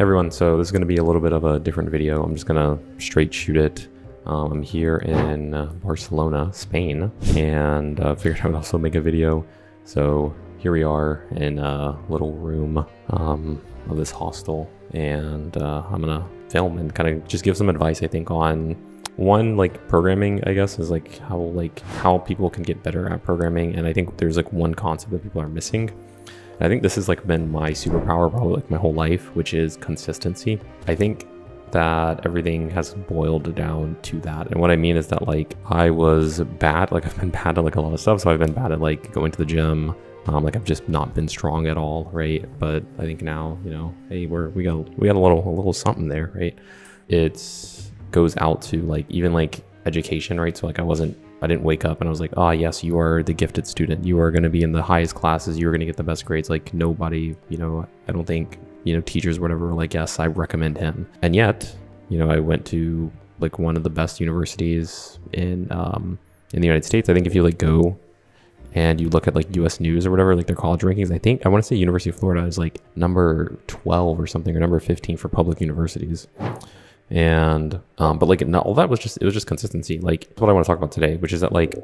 everyone, so this is going to be a little bit of a different video. I'm just going to straight shoot it. Um, I'm here in uh, Barcelona, Spain, and uh, figured I would also make a video. So here we are in a little room um, of this hostel, and uh, I'm gonna film and kind of just give some advice. I think on one like programming, I guess, is like how like how people can get better at programming, and I think there's like one concept that people are missing I think this has like been my superpower probably like my whole life, which is consistency. I think that everything has boiled down to that. And what I mean is that like I was bad, like I've been bad at like a lot of stuff. So I've been bad at like going to the gym. Um, like I've just not been strong at all, right? But I think now, you know, hey, we're we got we got a little a little something there, right? It's goes out to like even like education, right? So like I wasn't I didn't wake up and I was like, oh, yes, you are the gifted student. You are going to be in the highest classes. You are going to get the best grades. Like nobody, you know, I don't think, you know, teachers, whatever, were like, yes, I recommend him. And yet, you know, I went to like one of the best universities in, um, in the United States. I think if you like go and you look at like US news or whatever, like their college rankings, I think I want to say University of Florida is like number 12 or something or number 15 for public universities and um, but like not all that was just it was just consistency. Like that's what i want to talk about today which is that like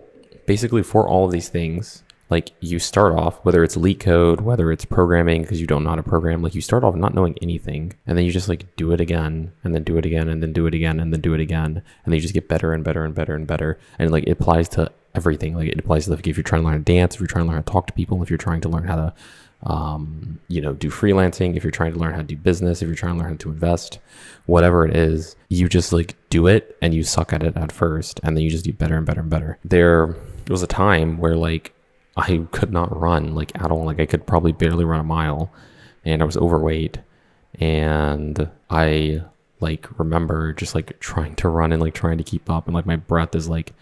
basically for all of these things like you start off whether it's LeetCode whether it's programming because you don't know how to program like you start off not knowing anything and then you just like do it again and then do it again and then do it again and then do it again and then you just get better and better and better and better and like it applies to everything. Like it applies to like if you're trying to learn to dance if you're trying to learn how to talk to people if you're trying to learn how to um, you know, do freelancing, if you're trying to learn how to do business, if you're trying to learn how to invest, whatever it is, you just like do it and you suck at it at first and then you just do better and better and better. There was a time where like I could not run like at all. Like I could probably barely run a mile and I was overweight and I like remember just like trying to run and like trying to keep up and like my breath is like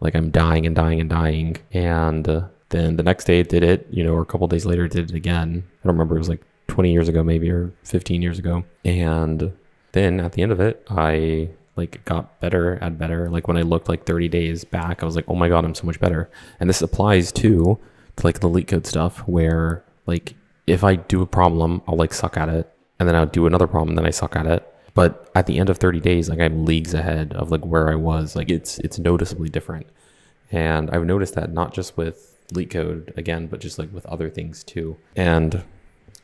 like I'm dying and dying and dying and then the next day did it, you know, or a couple days later did it again. I don't remember. It was like 20 years ago, maybe, or 15 years ago. And then at the end of it, I like got better at better. Like when I looked like 30 days back, I was like, oh my God, I'm so much better. And this applies to, to like the LeetCode stuff where like if I do a problem, I'll like suck at it. And then I'll do another problem, then I suck at it. But at the end of 30 days, like I'm leagues ahead of like where I was. Like it's it's noticeably different. And I've noticed that not just with LeetCode again, but just like with other things too. And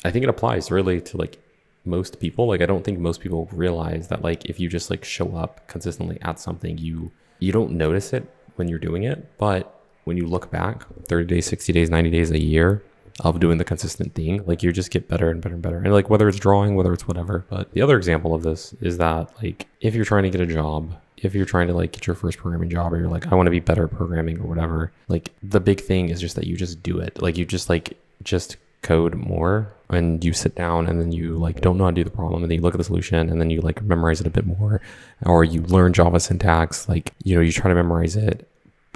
I think it applies really to like most people. Like I don't think most people realize that like if you just like show up consistently at something, you you don't notice it when you're doing it, but when you look back 30 days, 60 days, 90 days, a year of doing the consistent thing, like you just get better and better and better. And like whether it's drawing, whether it's whatever. But the other example of this is that like if you're trying to get a job if you're trying to like get your first programming job or you're like, I want to be better at programming or whatever, like the big thing is just that you just do it. Like you just like just code more and you sit down and then you like don't know how to do the problem and then you look at the solution and then you like memorize it a bit more or you learn Java syntax, like, you know, you try to memorize it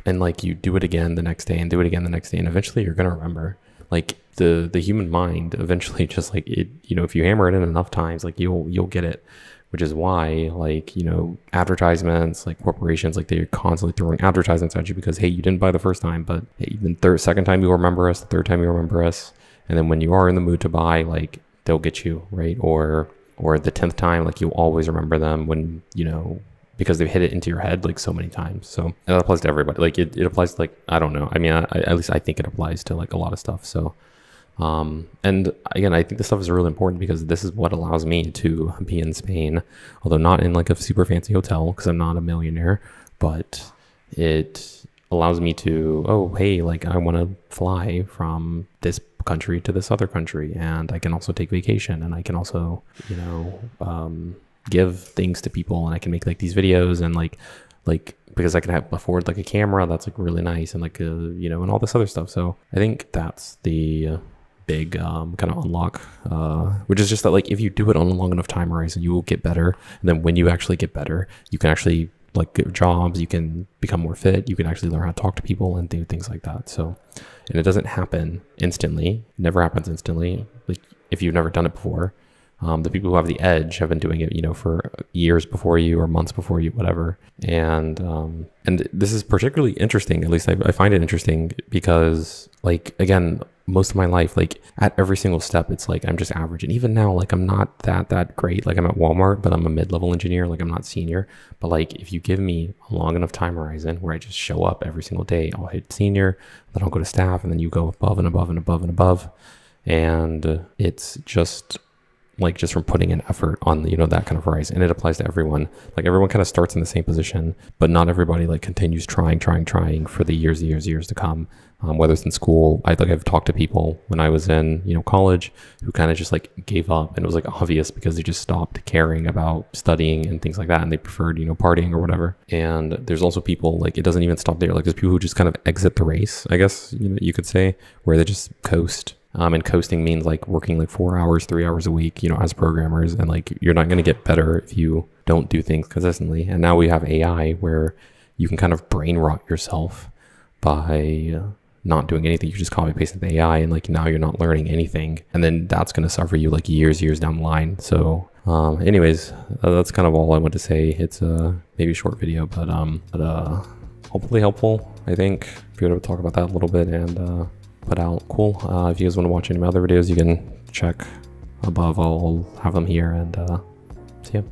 and like you do it again the next day and do it again the next day and eventually you're to remember. Like the the human mind eventually just like it you know if you hammer it in enough times like you'll you'll get it which is why like you know advertisements like corporations like they're constantly throwing advertisements at you because hey you didn't buy the first time but hey, the third second time you'll remember us the third time you'll remember us and then when you are in the mood to buy like they'll get you right? Or or the 10th time like you'll always remember them when you know because they've hit it into your head like so many times. So that applies to everybody. Like it, it applies to like i don't know. I mean I, at least i think it applies to like a lot of stuff. So um, and again, I think this stuff is really important because this is what allows me to be in Spain, although not in like a super fancy hotel because I'm not a millionaire, but it allows me to, oh, hey, like I want to fly from this country to this other country and I can also take vacation and I can also, you know, um, give things to people and I can make like these videos and like, like because I can have afford like a camera that's like really nice and like a, you know and all this other stuff. So I think that's the big um, kind of unlock, uh, which is just that like if you do it on a long enough time horizon, you will get better. And then when you actually get better, you can actually like get jobs, you can become more fit, you can actually learn how to talk to people and do things like that. So, and it doesn't happen instantly. It never happens instantly. Like if you've never done it before, um, the people who have the edge have been doing it, you know, for years before you or months before you, whatever. And um, and this is particularly interesting. At least I, I find it interesting because, like, again, most of my life, like at every single step, it's like I'm just average. And even now, like I'm not that that great. Like I'm at Walmart, but I'm a mid-level engineer. Like I'm not senior. But like if you give me a long enough time horizon where I just show up every single day, I'll hit senior, then I'll go to staff, and then you go above and above and above and above. And it's just like just from putting an effort on you know that kind of horizon and it applies to everyone. Like everyone kind of starts in the same position but not everybody like continues trying trying trying for the years years years to come. Um, whether it's in school i like i've talked to people when i was in you know college who kind of just like gave up and it was like obvious because they just stopped caring about studying and things like that and they preferred you know partying or whatever. And there's also people like it doesn't even stop there. Like there's people who just kind of exit the race i guess you, know, you could say where they just coast um, and coasting means like working like four hours, three hours a week, you know, as programmers. And like you're not going to get better if you don't do things consistently. And now we have AI where you can kind of brain rot yourself by uh, not doing anything. You just copy paste the AI and like now you're not learning anything. And then that's going to suffer you like years, years down the line. So, um, anyways, uh, that's kind of all I want to say. It's a maybe short video, but, um, but, uh, hopefully helpful. I think if you want to talk about that a little bit and, uh, put out. Cool. Uh, if you guys want to watch any of my other videos, you can check above. I'll have them here and uh, see you.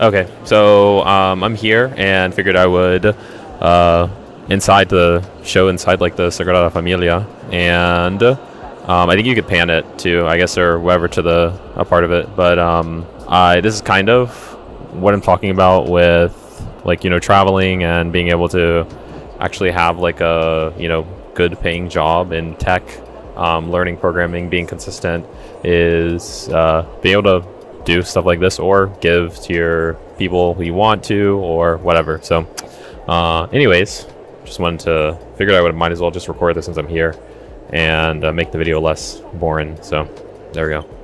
Okay, so um, I'm here and figured I would uh, inside the show inside like the Sagrada Familia, and um, I think you could pan it to I guess or whatever to the a part of it. But um, I this is kind of what I'm talking about with like you know traveling and being able to actually have like a you know good paying job in tech, um, learning programming, being consistent, is uh, being able to do stuff like this or give to your people you want to or whatever. So, uh, anyways, just wanted to figure out I would might as well just record this since I'm here and uh, make the video less boring. So, there we go.